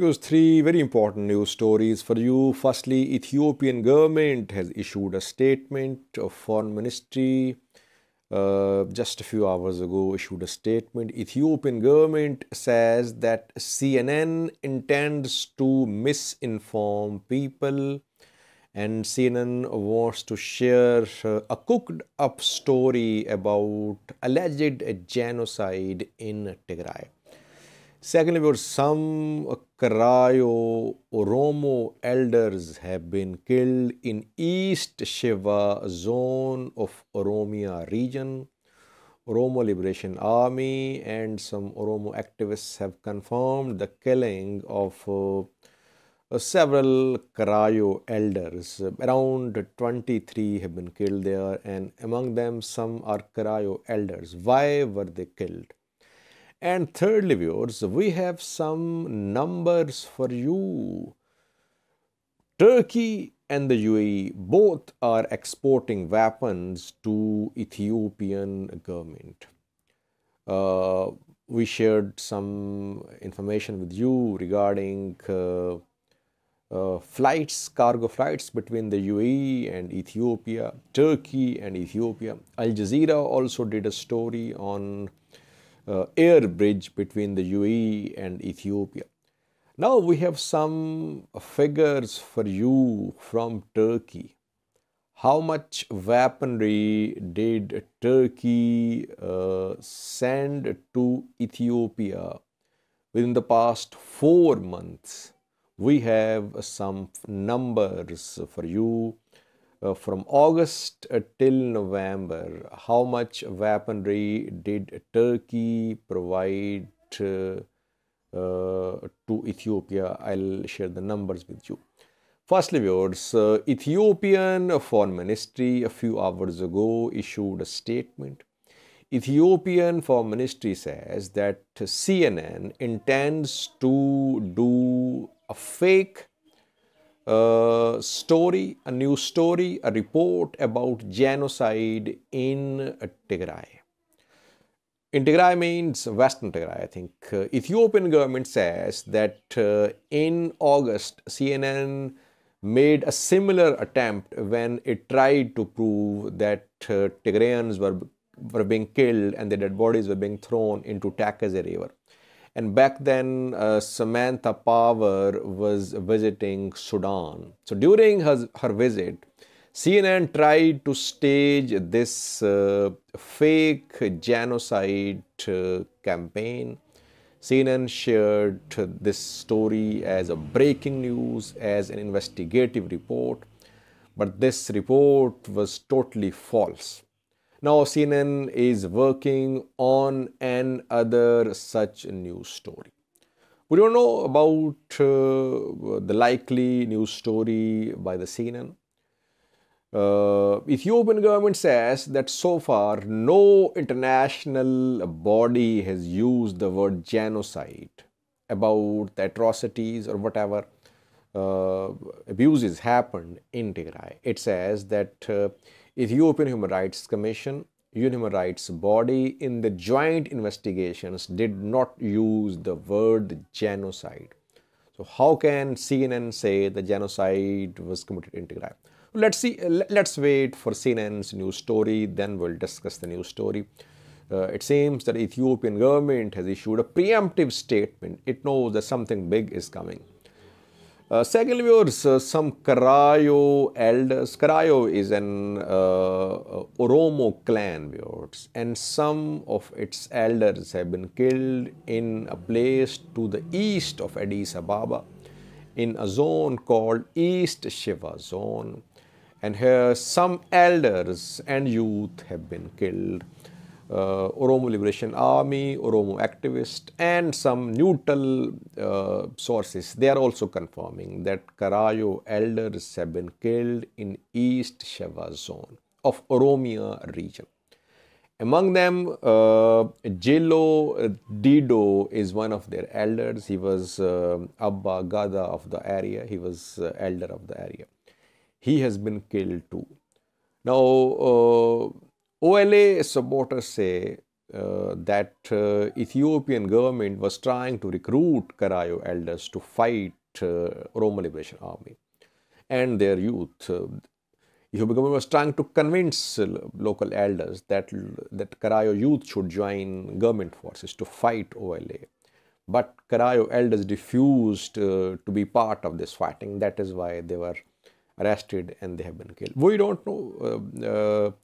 Here's three very important news stories for you. Firstly, Ethiopian government has issued a statement of foreign ministry uh, just a few hours ago issued a statement. Ethiopian government says that CNN intends to misinform people and CNN wants to share a cooked up story about alleged genocide in Tigray. Secondly, where some Karayu Oromo elders have been killed in East Shewa zone of Oromia region. Oromo Liberation Army and some Oromo activists have confirmed the killing of uh, several Karayu elders. Around 23 have been killed there, and among them, some are Karayu elders. Why were they killed? And thirdly, viewers, we have some numbers for you. Turkey and the UAE both are exporting weapons to Ethiopian government. Uh, we shared some information with you regarding uh, uh, flights, cargo flights between the UAE and Ethiopia, Turkey and Ethiopia. Al Jazeera also did a story on uh, air bridge between the UAE and Ethiopia. Now we have some figures for you from Turkey. How much weaponry did Turkey uh, send to Ethiopia within the past four months? We have some numbers for you uh, from August uh, till November, how much weaponry did Turkey provide uh, to Ethiopia? I'll share the numbers with you. Firstly, viewers, uh, Ethiopian Foreign Ministry a few hours ago issued a statement. Ethiopian Foreign Ministry says that CNN intends to do a fake a story, a new story, a report about genocide in Tigray. In Tigray means Western Tigray, I think. Uh, Ethiopian government says that uh, in August, CNN made a similar attempt when it tried to prove that uh, Tigrayans were, were being killed and their dead bodies were being thrown into Tekeze River. And back then, uh, Samantha Power was visiting Sudan. So during her, her visit, CNN tried to stage this uh, fake genocide uh, campaign. CNN shared this story as a breaking news, as an investigative report, but this report was totally false. Now CNN is working on another such news story. We don't know about uh, the likely news story by the CNN. Uh, Ethiopian government says that so far no international body has used the word genocide about the atrocities or whatever uh, abuses happened in Tigray. It says that uh, Ethiopian Human Rights Commission, Human Rights Body in the joint investigations did not use the word genocide. So how can CNN say the genocide was committed in Tigray? Let's see. Let's wait for CNN's news story. Then we'll discuss the news story. Uh, it seems that Ethiopian government has issued a preemptive statement. It knows that something big is coming. Uh, secondly, viewers, uh, some Karayu elders. Karayu is an uh, Oromo clan, viewers, and some of its elders have been killed in a place to the east of Addis Ababa, in a zone called East Shewa Zone. And here, some elders and youth have been killed uh, Oromo Liberation Army, Oromo activists, and some neutral uh, sources. They are also confirming that Karayu elders have been killed in East Shewa zone of Oromia region. Among them, uh, Jiloo Didoo is one of their elders. He was uh, Abba Gada of the area. He was uh, elder of the area. He has been killed too. Now, uh, OLA supporters say uh, that uh, Ethiopian government was trying to recruit Karayu elders to fight uh, Oromo Liberation Army and their youth. Uh, Ethiopian government was trying to convince uh, local elders that that Karayu youth should join government forces to fight OLA. But Karayu elders refused uh, to be part of this fighting. That is why they were arrested and they have been killed. We don't know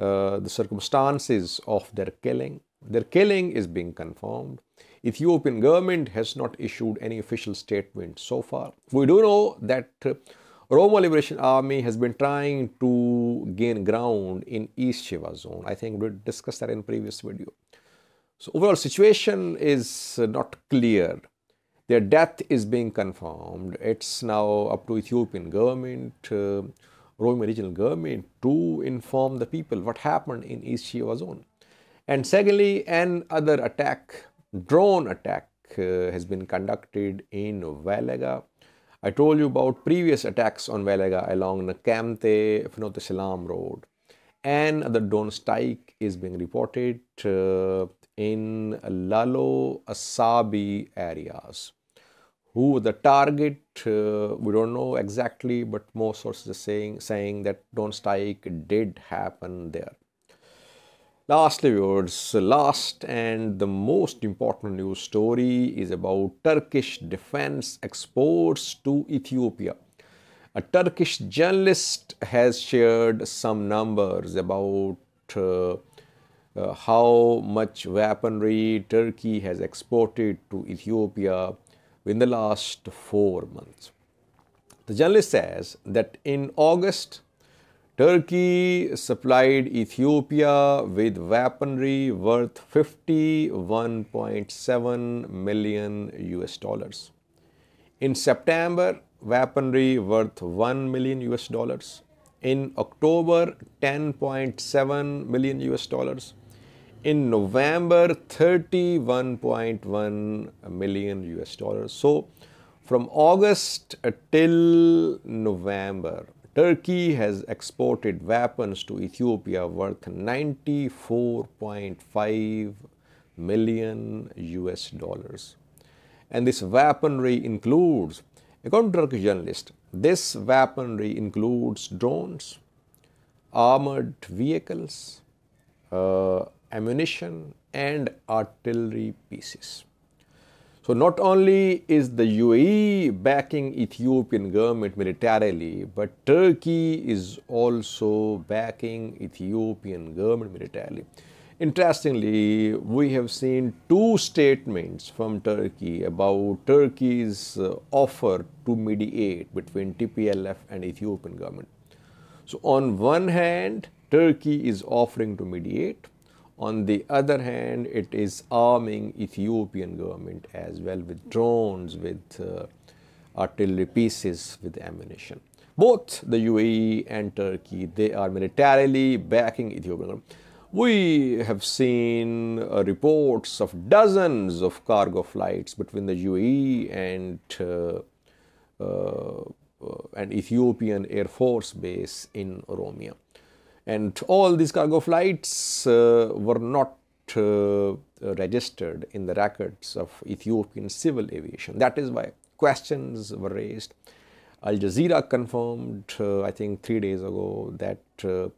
uh, the circumstances of their killing. Their killing is being confirmed. Ethiopian government has not issued any official statement so far. We do know that Roma Liberation Army has been trying to gain ground in East Shewa zone. I think we discussed that in previous video. So overall situation is not clear. Their death is being confirmed. It's now up to Ethiopian government. Uh, Oromo regional government to inform the people what happened in East Shewa zone. And secondly, another attack, drone attack, uh, has been conducted in Welega. I told you about previous attacks on Welega along the Kamte Finote Salam road. And the drone strike is being reported uh, in Lalo Asabi areas who the target uh, we don't know exactly but most sources are saying saying that drone strike did happen there. Lastly viewers last and the most important news story is about turkish defense exports to ethiopia. A turkish journalist has shared some numbers about uh, uh, how much weaponry turkey has exported to ethiopia in the last four months. The journalist says that in August, Turkey supplied Ethiopia with weaponry worth 51.7 million US dollars. In September, weaponry worth 1 million US dollars. In October, 10.7 million US dollars in November 31.1 million US dollars. So from August till November, Turkey has exported weapons to Ethiopia worth 94.5 million US dollars. And this weaponry includes, according to Turkish journalist, this weaponry includes drones, armored vehicles, uh, ammunition and artillery pieces. So not only is the UAE backing Ethiopian government militarily, but Turkey is also backing Ethiopian government militarily. Interestingly, we have seen two statements from Turkey about Turkey's uh, offer to mediate between TPLF and Ethiopian government. So on one hand, Turkey is offering to mediate on the other hand, it is arming Ethiopian government as well with drones, with uh, artillery pieces, with ammunition. Both the UAE and Turkey, they are militarily backing Ethiopian We have seen uh, reports of dozens of cargo flights between the UAE and uh, uh, an Ethiopian Air Force base in Oromia. And all these cargo flights uh, were not uh, registered in the records of Ethiopian civil aviation. That is why questions were raised. Al Jazeera confirmed, uh, I think three days ago, that uh,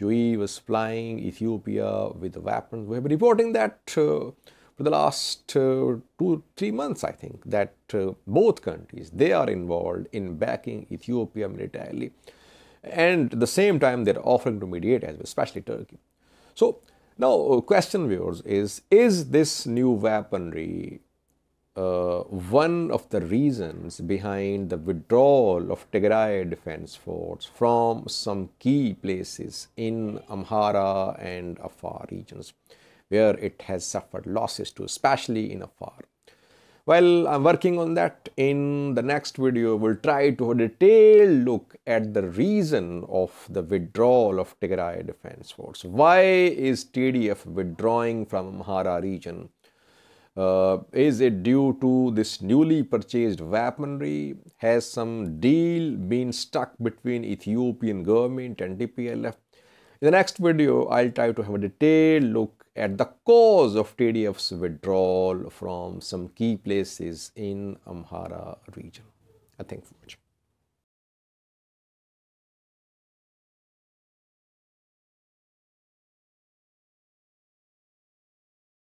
UAE was flying Ethiopia with weapons. We have been reporting that uh, for the last uh, two, three months, I think, that uh, both countries, they are involved in backing Ethiopia militarily and at the same time they're offering to mediate as well, especially Turkey. So now uh, question viewers is, is this new weaponry uh, one of the reasons behind the withdrawal of Tigray Defense Force from some key places in Amhara and Afar regions where it has suffered losses to, especially in Afar. Well, I'm working on that. In the next video, we'll try to have a detailed look at the reason of the withdrawal of Tigray Defense Force. Why is TDF withdrawing from Amhara region? Uh, is it due to this newly purchased weaponry? Has some deal been stuck between Ethiopian government and TPLF? In the next video, I'll try to have a detailed look at the cause of TDF's withdrawal from some key places in Amhara region. I thank you much.